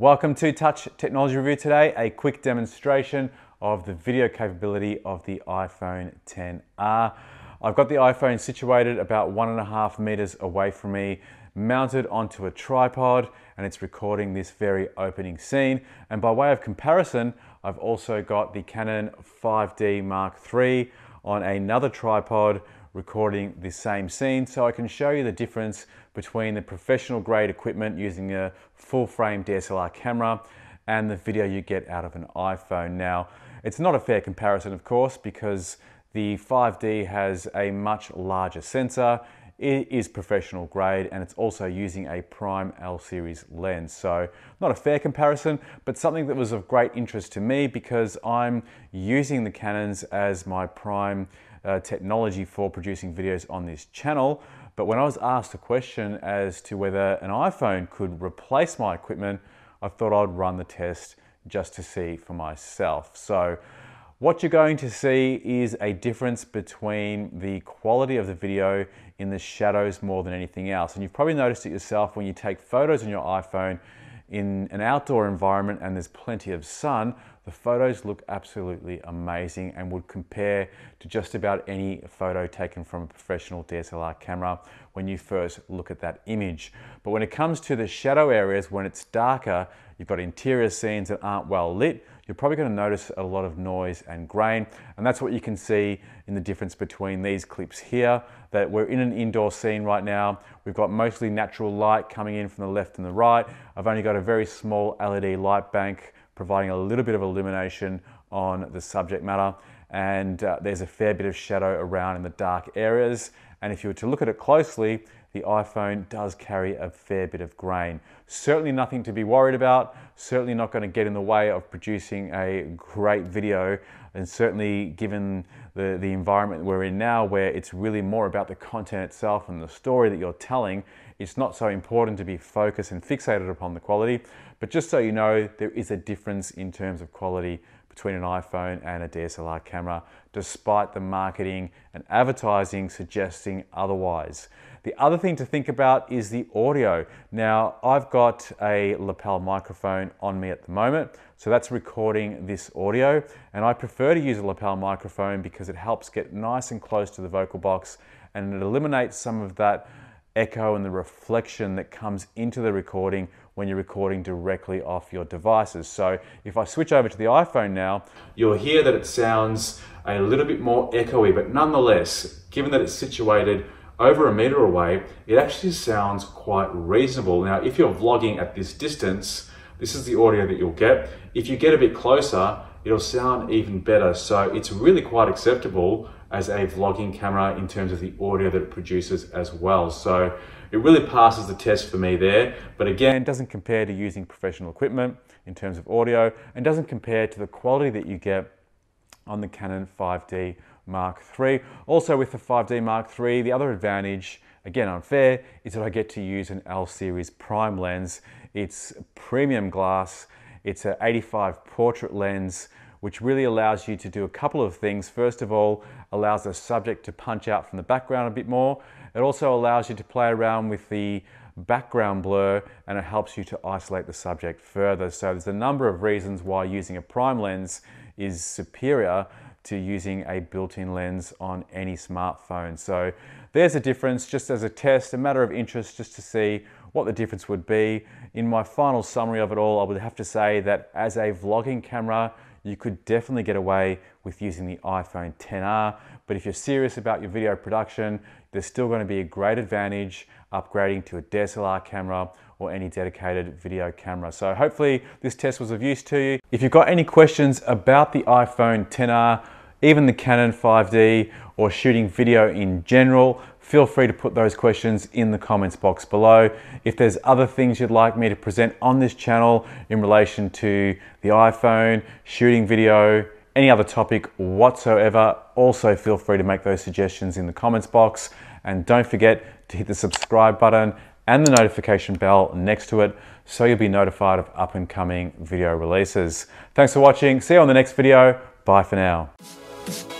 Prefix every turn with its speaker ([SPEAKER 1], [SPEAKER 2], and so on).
[SPEAKER 1] Welcome to Touch Technology Review today, a quick demonstration of the video capability of the iPhone XR. I've got the iPhone situated about one and a half meters away from me, mounted onto a tripod, and it's recording this very opening scene. And by way of comparison, I've also got the Canon 5D Mark III on another tripod recording the same scene so I can show you the difference between the professional grade equipment using a full frame DSLR camera and the video you get out of an iPhone. Now, it's not a fair comparison, of course, because the 5D has a much larger sensor, it is professional grade, and it's also using a prime L series lens. So, not a fair comparison, but something that was of great interest to me because I'm using the Canons as my prime uh, technology for producing videos on this channel. But when I was asked a question as to whether an iPhone could replace my equipment, I thought I'd run the test just to see for myself. So what you're going to see is a difference between the quality of the video in the shadows more than anything else. And you've probably noticed it yourself when you take photos on your iPhone in an outdoor environment and there's plenty of sun, the photos look absolutely amazing and would compare to just about any photo taken from a professional DSLR camera when you first look at that image. But when it comes to the shadow areas, when it's darker, you've got interior scenes that aren't well lit, you're probably going to notice a lot of noise and grain. And that's what you can see in the difference between these clips here, that we're in an indoor scene right now. We've got mostly natural light coming in from the left and the right. I've only got a very small LED light bank providing a little bit of illumination on the subject matter. And uh, there's a fair bit of shadow around in the dark areas. And if you were to look at it closely, the iPhone does carry a fair bit of grain. Certainly nothing to be worried about, certainly not going to get in the way of producing a great video, and certainly given the, the environment we're in now, where it's really more about the content itself and the story that you're telling, it's not so important to be focused and fixated upon the quality. But just so you know, there is a difference in terms of quality between an iPhone and a DSLR camera, despite the marketing and advertising suggesting otherwise. The other thing to think about is the audio. Now, I've got a lapel microphone on me at the moment, so that's recording this audio, and I prefer to use a lapel microphone because it helps get nice and close to the vocal box and it eliminates some of that echo and the reflection that comes into the recording when you're recording directly off your devices. So if I switch over to the iPhone now, you'll hear that it sounds a little bit more echoey, but nonetheless, given that it's situated over a meter away, it actually sounds quite reasonable. Now, if you're vlogging at this distance, this is the audio that you'll get. If you get a bit closer, it'll sound even better. So it's really quite acceptable as a vlogging camera in terms of the audio that it produces as well. So it really passes the test for me there. But again, it doesn't compare to using professional equipment in terms of audio and doesn't compare to the quality that you get on the Canon 5D Mark III. Also with the 5D Mark III, the other advantage, again unfair, is that I get to use an L series prime lens. It's premium glass, it's an 85 portrait lens, which really allows you to do a couple of things. First of all, allows the subject to punch out from the background a bit more. It also allows you to play around with the background blur and it helps you to isolate the subject further. So there's a number of reasons why using a prime lens is superior to using a built-in lens on any smartphone. So there's a difference just as a test, a matter of interest just to see what the difference would be. In my final summary of it all, I would have to say that as a vlogging camera, you could definitely get away with using the iPhone XR. But if you're serious about your video production, there's still going to be a great advantage upgrading to a DSLR camera or any dedicated video camera. So hopefully this test was of use to you. If you've got any questions about the iPhone XR, even the Canon 5D or shooting video in general, feel free to put those questions in the comments box below. If there's other things you'd like me to present on this channel in relation to the iPhone, shooting video, any other topic whatsoever, also feel free to make those suggestions in the comments box. And don't forget to hit the subscribe button and the notification bell next to it so you'll be notified of up and coming video releases. Thanks for watching. See you on the next video. Bye for now. Bye.